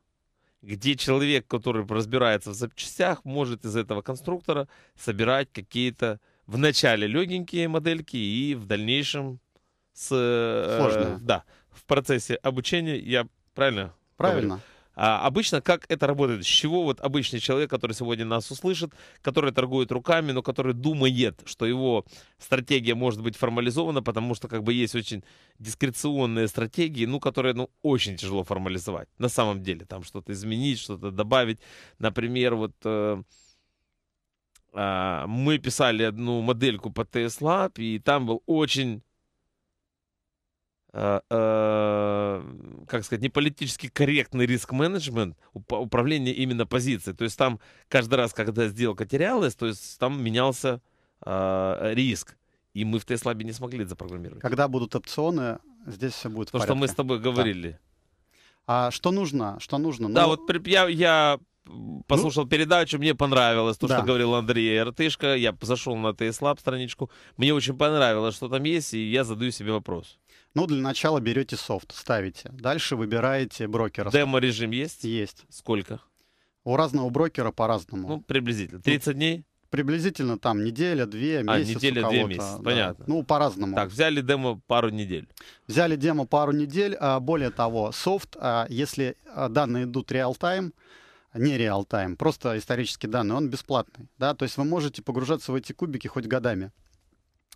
где человек, который разбирается в запчастях, может из этого конструктора собирать какие-то в начале легенькие модельки и в дальнейшем с... Э, Сложные. Э, да, в процессе обучения я правильно Правильно. Говорю? А обычно как это работает? С чего вот обычный человек, который сегодня нас услышит, который торгует руками, но который думает, что его стратегия может быть формализована, потому что как бы есть очень дискреционные стратегии, ну, которые, ну, очень тяжело формализовать. На самом деле, там что-то изменить, что-то добавить. Например, вот... Э, э, мы писали одну модельку по TS Lab, и там был очень Э, э, как сказать, не политически корректный риск-менеджмент, управление именно позицией. То есть там каждый раз, когда сделка терялась, то есть там менялся э, риск. И мы в Теслабе не смогли это запрограммировать. Когда будут опционы, здесь все будет То, что мы с тобой говорили. Да. А что нужно? Что нужно? Да, ну... вот я, я послушал передачу, мне понравилось то, Да. что говорил Андрей Артышко. Я зашел на Lab страничку. Мне очень понравилось, что там есть, и я задаю себе вопрос. Ну, для начала берете софт, ставите. Дальше выбираете брокера. Демо-режим есть? Есть. Сколько? У разного брокера по-разному. Ну, приблизительно. 30 дней? Приблизительно там неделя, две, А, месяц неделя, у две месяца, да. понятно. Ну, по-разному. Так, взяли демо пару недель. Взяли демо пару недель. а, Более того, софт, а, если а, данные идут реал-тайм, не реал-тайм, просто исторические данные, он бесплатный. Да? То есть вы можете погружаться в эти кубики хоть годами.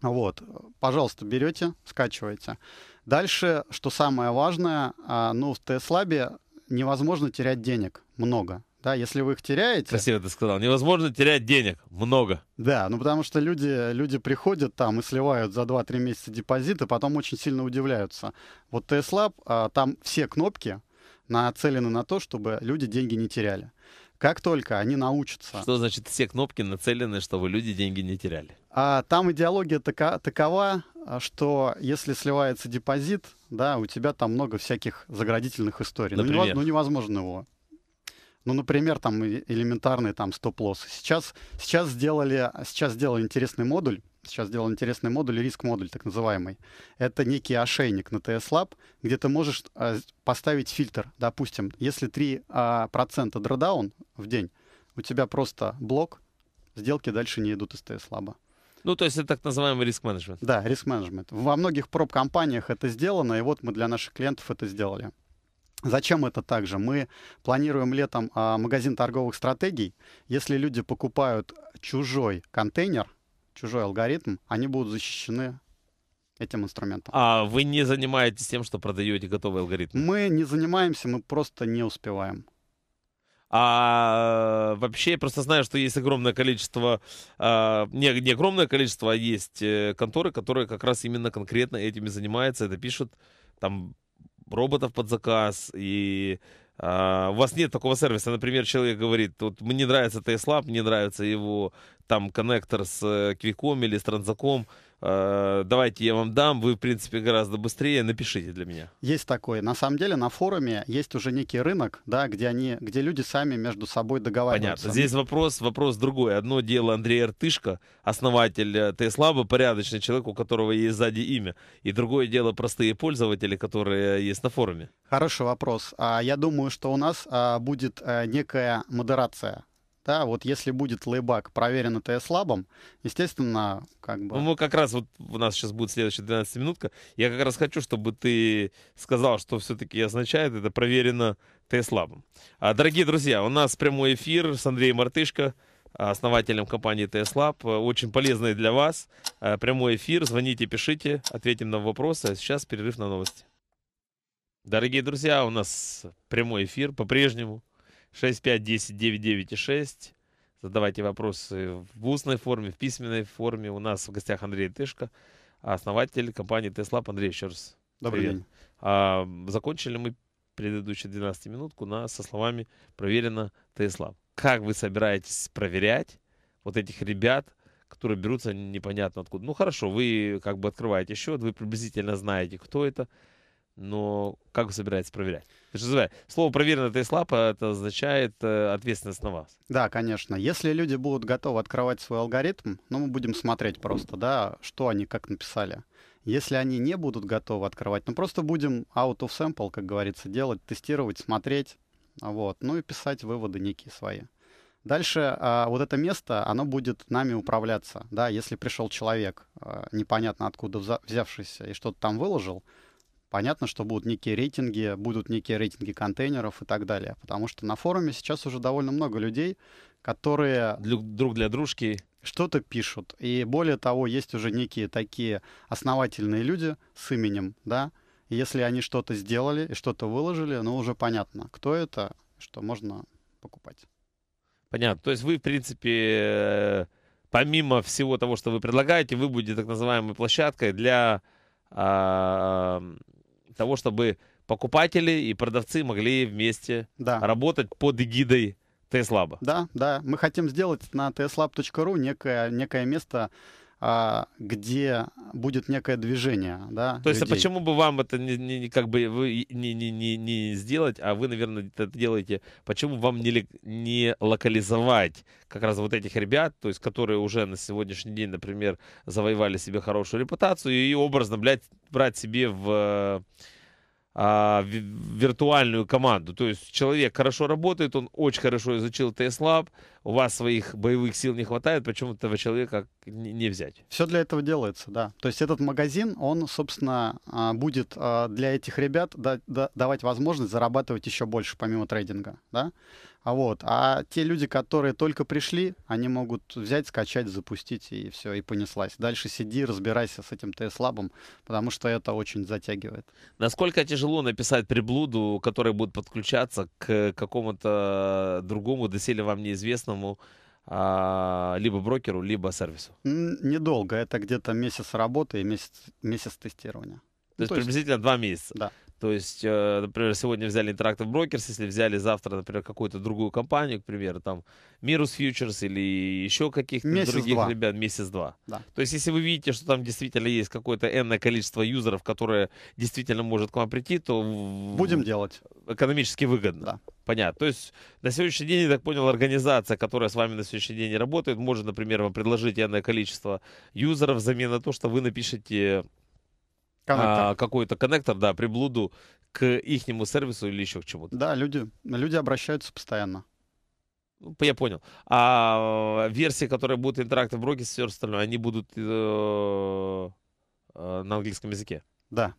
Вот, пожалуйста, берете, скачиваете. Дальше, что самое важное, а, ну, в TS-лабе невозможно терять денег много. Да, если вы их теряете, Красиво ты сказал. Невозможно терять денег. Много. да, ну потому что люди, люди приходят там и сливают за 2-3 месяца депозит, и потом очень сильно удивляются. Вот TS Lab, а, там все кнопки нацелены на то, чтобы люди деньги не теряли. Как только они научатся... Что значит все кнопки нацелены, чтобы люди деньги не теряли? А там идеология така- такова, а, что если сливается депозит, да, у тебя там много всяких заградительных историй. Ну, нево- Например? Ну, невозможно его. Ну, например, там элементарный там стоп-лосс. Сейчас, сейчас, сделали, сейчас сделали интересный модуль. Сейчас сделал интересный модуль, риск-модуль так называемый. Это некий ошейник на TS Lab, где ты можешь а, с- поставить фильтр. Допустим, если 3% дродаун в день, у тебя просто блок, сделки дальше не идут из TS Lab. Ну, то есть это так называемый риск-менеджмент. Да, риск-менеджмент. Во многих проб-компаниях это сделано, и вот мы для наших клиентов это сделали. Зачем это также? Мы планируем летом а, магазин торговых стратегий. Если люди покупают чужой контейнер, чужой алгоритм, они будут защищены этим инструментом. А вы не занимаетесь тем, что продаете готовый алгоритм? Мы не занимаемся, мы просто не успеваем. А вообще я просто знаю, что есть огромное количество, а, не, не огромное количество, а есть э, конторы, которые как раз именно конкретно этими занимаются. Это пишут там роботов под заказ. И а, у вас нет такого сервиса. Например, человек говорит, вот мне нравится TSLab, мне нравится его там коннектор с э, Квиком или с Транзаком. А, давайте я вам дам, вы, в принципе, гораздо быстрее, напишите для меня. Есть такое. На самом деле на форуме есть уже некий рынок, да, где, они, где люди сами между собой договариваются. Понятно. Здесь вопрос, вопрос другой. Одно дело Андрей Артышко, основатель э, Теслаба, порядочный человек, у которого есть сзади имя. И другое дело простые пользователи, которые есть на форуме. Хороший вопрос. А, Я думаю, что у нас а, будет а, некая модерация. Да, вот если будет лейбак проверен TS лабом, естественно, как бы... Ну, мы как раз, вот у нас сейчас будет следующая 12 минутка, я как раз хочу, чтобы ты сказал, что все-таки означает это проверено Теслабом. А, дорогие друзья, у нас прямой эфир с Андреем Артышко, основателем компании TS Lab. Очень полезный для вас. А, Прямой эфир. Звоните, пишите, ответим на вопросы. А сейчас перерыв на новости. Дорогие друзья, у нас прямой эфир по-прежнему. 6510-99-6. Задавайте вопросы в устной форме, в письменной форме. У нас в гостях Андрей Тышко, основатель компании Теслаб. Андрей, еще раз. Добрый привет. день. А, закончили мы предыдущую 12-минутку на, со словами «Проверено Теслаб». Как вы собираетесь проверять вот этих ребят, которые берутся непонятно откуда? Ну, хорошо, вы как бы открываете счет, вы приблизительно знаете, кто это, но как вы собираетесь проверять? Ты же называй, слово «проверено Теслаб» это означает э, ответственность на вас. Да, конечно. Если люди будут готовы открывать свой алгоритм, ну, мы будем смотреть просто, да, что они как написали. Если они не будут готовы открывать, ну, просто будем out of sample, как говорится, делать, тестировать, смотреть, вот, ну и писать выводы некие свои. Дальше а, вот это место, оно будет нами управляться, да, если пришел человек, а, непонятно откуда взявшийся и что-то там выложил, понятно, что будут некие рейтинги, будут некие рейтинги контейнеров и так далее, потому что на форуме сейчас уже довольно много людей, которые друг для дружки. что-то пишут. И более того, есть уже некие такие основательные люди с именем, да. И если они что-то сделали и что-то выложили, ну, уже понятно, кто это, что можно покупать. Понятно. То есть вы, в принципе, э, помимо всего того, что вы предлагаете, вы будете так называемой площадкой для а, того, чтобы покупатели и продавцы могли вместе Да. работать под эгидой Теслаба. Да, да. Мы хотим сделать на tslab.ru некое, некое место где будет некое движение, да, То есть, а людей. почему бы вам это не, не- не как бы вы не, не, не, не сделать, а вы, наверное, это делаете, почему вам не, не локализовать как раз вот этих ребят, то есть, которые уже на сегодняшний день, например, завоевали себе хорошую репутацию и образно, блядь, брать себе в а, ви- виртуальную команду. То есть человек хорошо работает, он очень хорошо изучил TS у вас своих боевых сил не хватает, почему этого человека не взять? Все для этого делается, да. То есть этот магазин, он, собственно, а, будет а, для этих ребят да- да- давать возможность зарабатывать еще больше, помимо трейдинга, да. А вот, а те люди, которые только пришли, они могут взять, скачать, запустить и все, и понеслась. Дальше сиди, разбирайся с этим TS-лабом, потому что это очень затягивает. Насколько тяжело написать приблуду, которая будет подключаться к какому-то другому, доселе вам неизвестному, а, либо брокеру, либо сервису? Недолго, это где-то месяц работы и месяц, месяц тестирования. То есть то есть- приблизительно два месяца. Да. То есть, э, например, сегодня взяли Interactive Brokers, если взяли завтра, например, какую-то другую компанию, к примеру, там, Mirus Futures или еще каких-то других Месяц-два. ребят, месяц-два. Да. То есть, если вы видите, что там действительно есть какое-то энное количество юзеров, которое действительно может к вам прийти, то Будем делать. экономически выгодно. Да. Понятно. То есть на сегодняшний день, я так понял, организация, которая с вами на сегодняшний день работает, может, например, вам предложить энное количество юзеров взамен на то, что вы напишете Коннектор. а, какой-то коннектор, да, приблуду к ихнему сервису или еще к чему-то. Да, люди, люди обращаются постоянно. Ну, Я понял. А версии, которые будут Interactive Brokers и все остальное, они будут э, э, на английском языке. Да.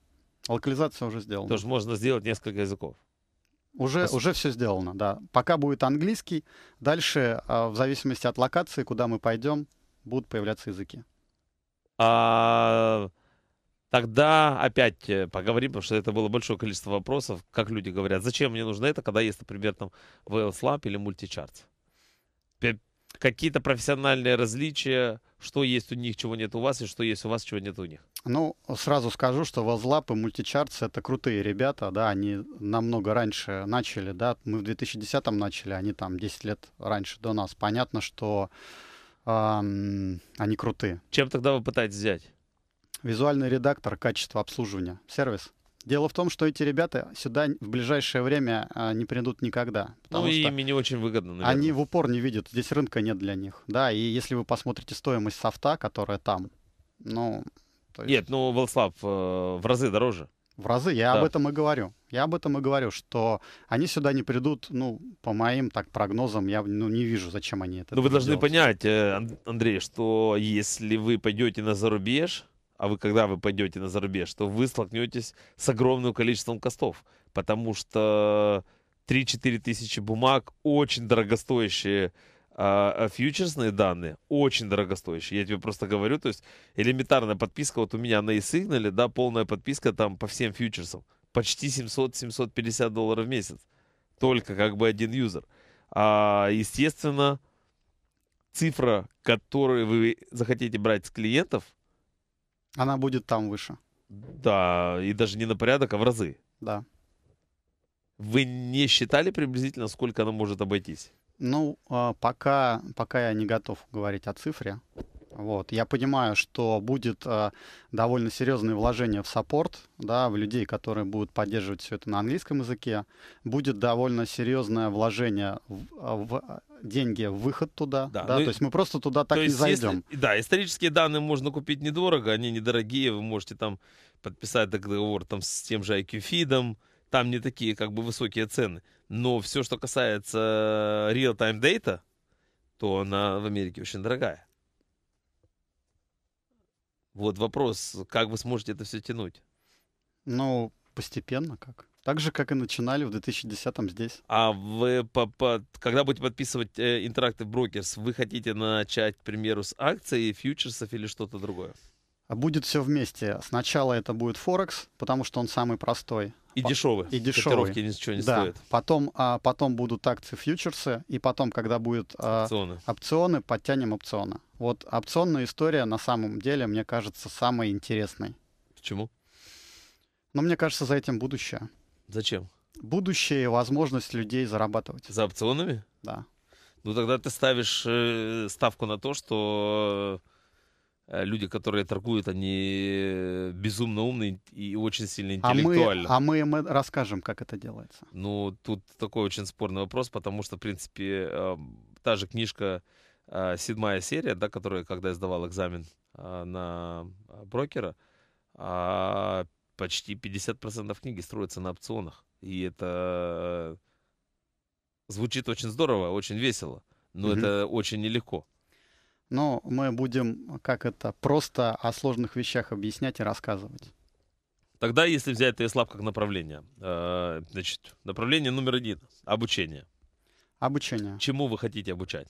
Локализация уже сделана. Тоже можно сделать несколько языков. Уже, уже все сделано, да. Пока будет английский, дальше, а, в зависимости от локации, куда мы пойдем, будут появляться языки. А, тогда опять э, поговорим, потому что это было большое количество вопросов. Как люди говорят, зачем мне нужно это, когда есть, например, там VLS Lab или Multicharts? Какие-то профессиональные различия, что есть у них, чего нет у вас, и что есть у вас, чего нет у них. Ну, сразу скажу, что Возлап и Мультичартс — это крутые ребята, да, они намного раньше начали, да, мы в 2010-м начали, они там 10 лет раньше до нас. Понятно, что ам, они крутые. Чем тогда вы пытаетесь взять? Визуальный редактор, качество обслуживания, сервис. Дело в том, что эти ребята сюда в ближайшее время а, не придут никогда. Потому ну, и ими не очень выгодно, наверное. они в упор не видят, здесь рынка нет для них. Да, и если вы посмотрите стоимость софта, которая там, ну, есть Нет, ну, Волслав э, в разы дороже. в разы, я Да. об этом и говорю. Я об этом и говорю, что они сюда не придут, ну, по моим так прогнозам, я ну, не вижу, зачем они это Ну, вы должны делают. понять, э, Ан- Андрей, что если вы пойдете на зарубеж, а вы когда вы пойдете на зарубеж, то вы столкнетесь с огромным количеством костов, потому что 3-4 тысячи бумаг очень дорогостоящие а, а, фьючерсные данные, очень дорогостоящие. Я тебе просто говорю, то есть элементарная подписка, вот у меня на eSignal, да, полная подписка там по всем фьючерсам, почти 700-750 долларов в месяц. Только как бы один юзер. А, естественно, цифра, которую вы захотите брать с клиентов, Она будет там выше, да, и даже не на порядок, а в разы. да. Вы не считали приблизительно, сколько она может обойтись? Ну, а, пока, пока я не готов говорить о цифре. Вот. Я понимаю, что будет а, довольно серьезное вложение в саппорт, да, в людей, которые будут поддерживать все это на английском языке. Будет довольно серьезное вложение в, а, в, а, деньги в выход туда. Да, Да, ну, То есть мы просто туда так не есть, если- зайдем. да, исторические данные можно купить недорого, они недорогие, вы можете там подписать договор там, с тем же IQ-фидом, там не такие как бы высокие цены. Но все, что касается real-time data, то она в Америке очень дорогая. Вот вопрос, как вы сможете это все тянуть? Ну, постепенно как. Так же, как и начинали в 2010-м здесь. А вы, по- по- когда будете подписывать э, Interactive Brokers, вы хотите начать, к примеру, с акций, фьючерсов или что-то другое? А Будет все вместе. Сначала это будет Форекс, потому что он самый простой. И дешевый. и дешевый. Котировки ничего не да. стоят. Потом, а, потом будут акции фьючерсы, и потом, когда будет а, Опционы. опционы, подтянем опционы. Вот опционная история на самом деле, мне кажется, самой интересной. Почему? Но мне кажется, за этим будущее. Зачем? Будущее и возможность людей зарабатывать. За опционами? Да. Ну тогда ты ставишь э, ставку на то, что э, люди, которые торгуют, они безумно умные и очень сильно А мы, интеллектуальны. а мы им расскажем, как это делается. Ну, тут такой очень спорный вопрос, потому что, в принципе, э, та же книжка, э, седьмая серия, да, которая, когда я сдавал экзамен э, на э, брокера, а, почти 50% книги строятся на опционах. И это э, звучит очень здорово, очень весело, но Мгм. это очень нелегко. Но мы будем, как это, просто о сложных вещах объяснять и рассказывать. Тогда, если взять TSLab как направление, э, значит, направление номер один — обучение. Обучение. Чему вы хотите обучать?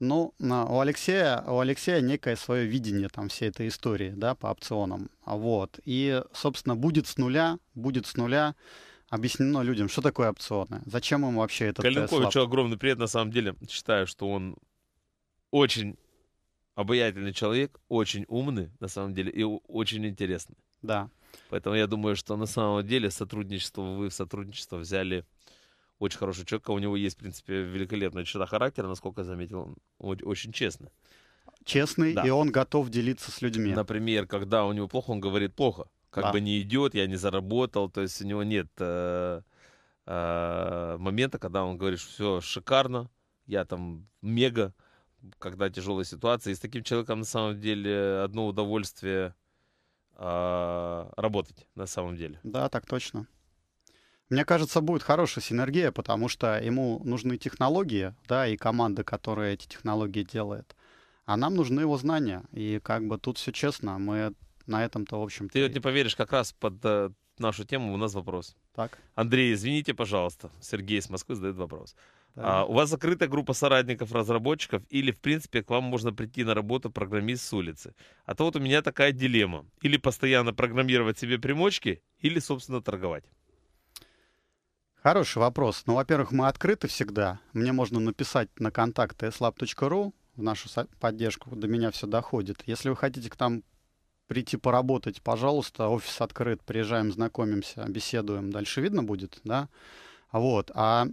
Ну, у Алексея, у Алексея некое свое видение там всей этой истории, да, по опционам. Вот. И, собственно, будет с нуля, будет с нуля объяснено людям, что такое опционы, зачем им вообще этот Калинковичу огромный привет, на самом деле. Считаю, что он очень обаятельный человек, очень умный, на самом деле, и очень интересный. Да. Поэтому я думаю, что на самом деле сотрудничество, вы в сотрудничество взяли очень хорошего человека. У него есть, в принципе, великолепная черта характера, насколько я заметил, он очень честный. Честный, Да. и он готов делиться с людьми. Например, когда у него плохо, он говорит плохо. Как Да. бы не идет, я не заработал. То есть у него нет э, э, момента, когда он говорит, все шикарно, я там мега, когда тяжелая ситуация. И с таким человеком на самом деле одно удовольствие э, работать на самом деле. Да, так точно. Мне кажется, будет хорошая синергия, потому что ему нужны технологии, да, и команда, которая эти технологии делает. А нам нужны его знания. И как бы тут все честно, мы на этом-то, в общем-то... Ты вот не поверишь, как раз под э, нашу тему у нас вопрос. Так. Андрей, извините, пожалуйста. Сергей из Москвы задает вопрос. А, у вас закрытая группа соратников, разработчиков, или, в принципе, к вам можно прийти на работу программист с улицы? А то вот у меня такая дилемма. Или постоянно программировать себе примочки, или, собственно, торговать. Хороший вопрос. Ну, во-первых, мы открыты всегда. Мне можно написать на контакт slab.ru в нашу поддержку. До меня все доходит. Если вы хотите к нам прийти поработать, пожалуйста, офис открыт. Приезжаем, знакомимся, беседуем. Дальше видно будет, да? Вот. А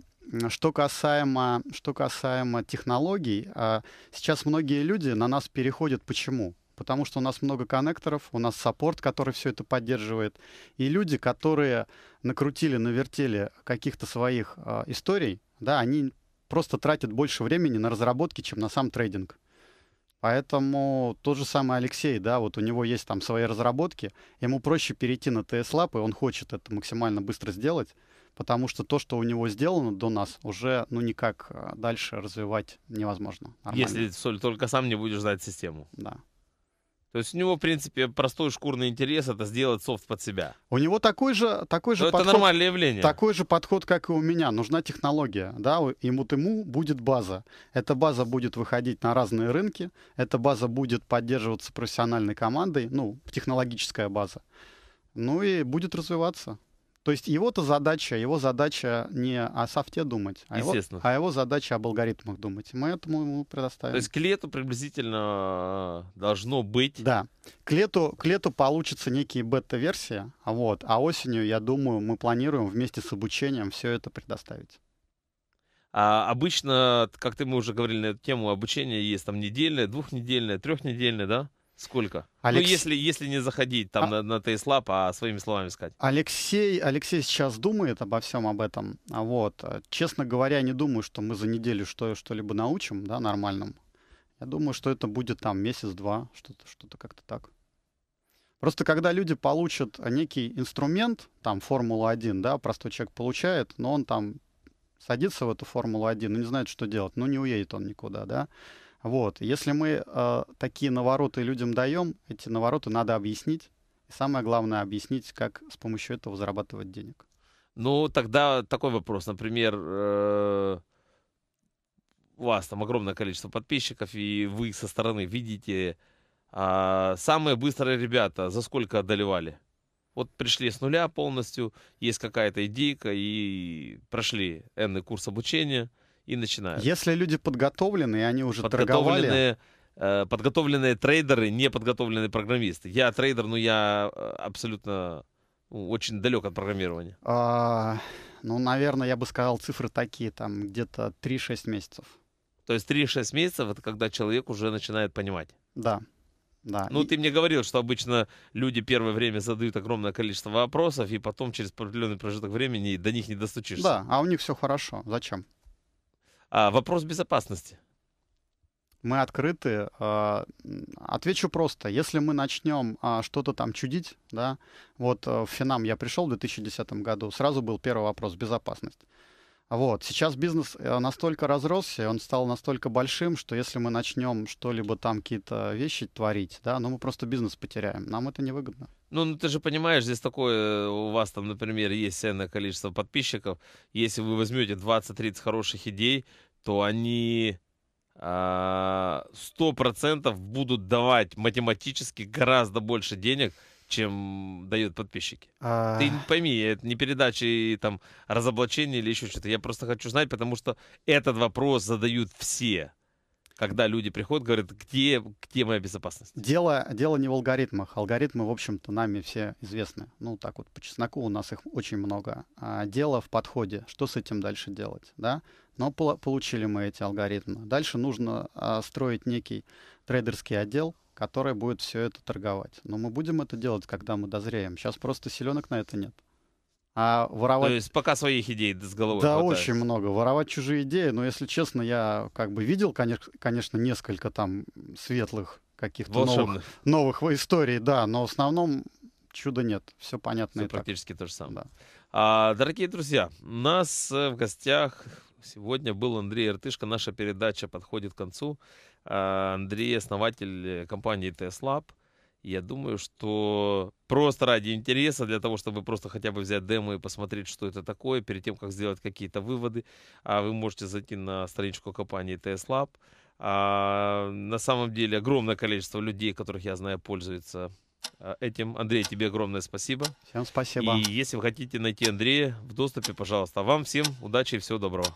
что касаемо, что касаемо технологий, а, сейчас многие люди на нас переходят. Почему? Потому что у нас много коннекторов, у нас саппорт, который все это поддерживает. И люди, которые накрутили, навертели каких-то своих а, историй, да, они просто тратят больше времени на разработки, чем на сам трейдинг. Поэтому тот же самый Алексей, да, вот у него есть там свои разработки, ему проще перейти на TS-Lab, и он хочет это максимально быстро сделать, потому что то, что у него сделано до нас, уже, ну, никак а, дальше развивать невозможно. Нормально. Если Соль, только сам не будешь знать систему. Да. То есть у него, в принципе, простой шкурный интерес это сделать софт под себя. У него такой же, такой же Но это подход нормальное явление. Такой же подход, как и у меня. Нужна технология. Да? у- И вот ему будет база. Эта база будет выходить на разные рынки. Эта база будет поддерживаться профессиональной командой. Ну, технологическая база. Ну и будет развиваться. То есть его-то задача, его задача не о софте думать, а его, а его задача об алгоритмах думать. Мы этому ему предоставим. То есть к лету приблизительно э, должно быть Да. К лету, к лету получится некие бета-версия, а вот, а осенью, я думаю, мы планируем вместе с обучением все это предоставить. А обычно, как ты мы уже говорили на эту тему, обучение есть там недельное, двухнедельное, трехнедельное, да? Сколько? Алекс- Ну, если, если не заходить там А- на, на TSLab, а своими словами сказать. Алексей, Алексей сейчас думает обо всем об этом. А Вот. а, Честно говоря, не думаю, что мы за неделю что, что-либо научим, да, нормальным. Я думаю, что это будет там месяц-два, что-то, что-то как-то так. Просто когда люди получат некий инструмент, там Формула-1, да, простой человек получает, но он там садится в эту Формулу-1 и не знает, что делать, ну не уедет он никуда, да. Вот. Если мы э, такие навороты людям даем, эти навороты надо объяснить. И самое главное, объяснить, как с помощью этого зарабатывать денег. Ну, тогда такой вопрос. Например, э, у вас там огромное количество подписчиков, и вы со стороны видите, а, самые быстрые ребята за сколько одолевали? Вот пришли с нуля полностью, есть какая-то идейка, и прошли энный курс обучения, и начинают. Если люди подготовлены, и они уже торговали... подготовленные, э, подготовленные трейдеры, не подготовленные программисты. Я трейдер, но я э, абсолютно ну, очень далек от программирования. а, ну, наверное, я бы сказал цифры такие, там где-то 3-6 месяцев. То есть 3-6 месяцев это когда человек уже начинает понимать. Да. Да. Ну, И- ты мне говорил, что обычно люди первое время задают огромное количество вопросов, и потом через определенный промежуток времени до них не достучишься. Да, а у них все хорошо. Зачем? А вопрос безопасности. Мы открыты. а, Отвечу просто. Если мы начнем а, что-то там чудить, да, вот э, в Финам я пришел в 2010 году, сразу был первый вопрос — безопасность. Вот. Сейчас бизнес э, настолько разросся, он стал настолько большим, что если мы начнем что-либо там, какие-то вещи творить, да, ну мы просто бизнес потеряем. Нам это невыгодно. Ну, ну, ты же понимаешь, здесь такое, у вас там, например, есть ценное количество подписчиков. Если вы возьмете 20-30 хороших идей, то они а, сто процентов будут давать математически гораздо больше денег, чем дают подписчики. А, Ты пойми, это не передачи там разоблачения или еще что-то. Я просто хочу знать, потому что этот вопрос задают все. Когда люди приходят, говорят, где, где моя безопасность? Дело, дело не в алгоритмах. Алгоритмы, в общем-то, нами все известны. Ну, так вот, по чесноку у нас их очень много. А дело в подходе. Что с этим дальше делать, да? Но получили мы эти алгоритмы. Дальше нужно а, строить некий трейдерский отдел, который будет все это торговать. Но мы будем это делать, когда мы дозреем. Сейчас просто силенок на это нет. А То воровать... есть пока своих идей с головой Да, хватает. очень много. Воровать чужие идеи. Но, если честно, я как бы видел, конечно, конечно несколько там светлых каких-то новых новых историй, да, но в основном чуда нет. Все понятно Всё и так. практически то же самое. Да. А, дорогие друзья, у нас э, в гостях сегодня был Андрей Иртышко. Наша передача подходит к концу. А, Андрей основатель э, компании TSLab. Я думаю, что просто ради интереса, для того, чтобы просто хотя бы взять демо и посмотреть, что это такое, перед тем, как сделать какие-то выводы, а вы можете зайти на страничку компании TSLab. А, на самом деле огромное количество людей, которых я знаю, пользуются а, этим. Андрей, тебе огромное спасибо. Всем спасибо. И если вы хотите найти Андрея в доступе, пожалуйста. А вам всем удачи и всего доброго.